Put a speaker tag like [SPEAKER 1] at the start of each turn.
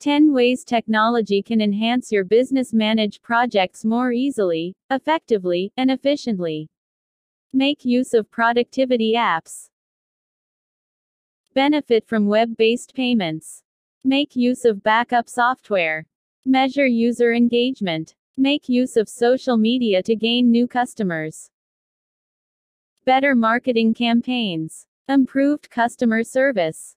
[SPEAKER 1] 10 ways technology can enhance your business manage projects more easily, effectively, and efficiently. Make use of productivity apps. Benefit from web-based payments. Make use of backup software. Measure user engagement. Make use of social media to gain new customers. Better marketing campaigns. Improved customer service.